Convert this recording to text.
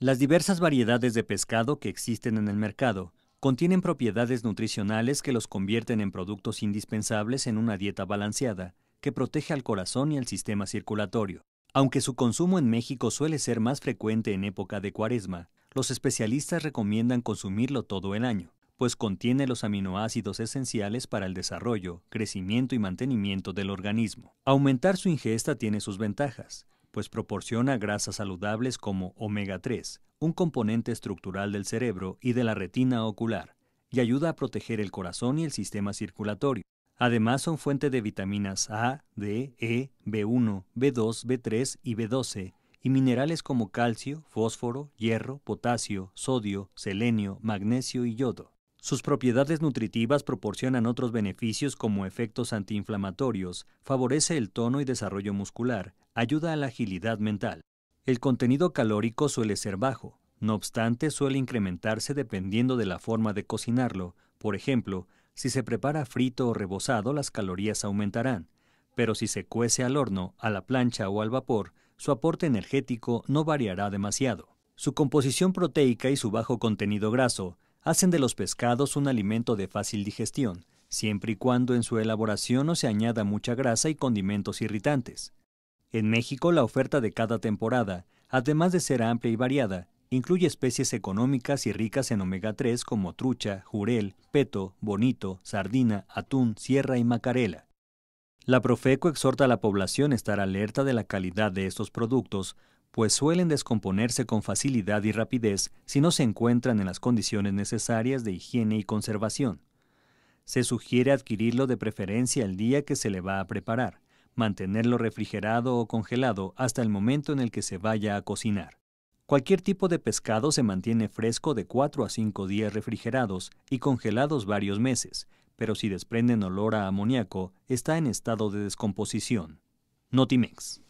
Las diversas variedades de pescado que existen en el mercado contienen propiedades nutricionales que los convierten en productos indispensables en una dieta balanceada, que protege al corazón y al sistema circulatorio. Aunque su consumo en México suele ser más frecuente en época de cuaresma, los especialistas recomiendan consumirlo todo el año, pues contiene los aminoácidos esenciales para el desarrollo, crecimiento y mantenimiento del organismo. Aumentar su ingesta tiene sus ventajas, pues proporciona grasas saludables como omega 3, un componente estructural del cerebro y de la retina ocular, y ayuda a proteger el corazón y el sistema circulatorio. Además son fuente de vitaminas A, D, E, B1, B2, B3 y B12, y minerales como calcio, fósforo, hierro, potasio, sodio, selenio, magnesio y yodo. Sus propiedades nutritivas proporcionan otros beneficios como efectos antiinflamatorios, favorece el tono y desarrollo muscular, ayuda a la agilidad mental. El contenido calórico suele ser bajo, no obstante suele incrementarse dependiendo de la forma de cocinarlo. Por ejemplo, si se prepara frito o rebozado las calorías aumentarán, pero si se cuece al horno, a la plancha o al vapor, su aporte energético no variará demasiado. Su composición proteica y su bajo contenido graso hacen de los pescados un alimento de fácil digestión, siempre y cuando en su elaboración no se añada mucha grasa y condimentos irritantes. En México la oferta de cada temporada, además de ser amplia y variada, incluye especies económicas y ricas en omega 3 como trucha, jurel, peto, bonito, sardina, atún, sierra y macarela. La Profeco exhorta a la población a estar alerta de la calidad de estos productos, pues suelen descomponerse con facilidad y rapidez si no se encuentran en las condiciones necesarias de higiene y conservación. Se sugiere adquirirlo de preferencia el día que se le va a preparar, mantenerlo refrigerado o congelado hasta el momento en el que se vaya a cocinar. Cualquier tipo de pescado se mantiene fresco de 4 a 5 días refrigerados y congelados varios meses, pero si desprenden olor a amoníaco, está en estado de descomposición. Notimex.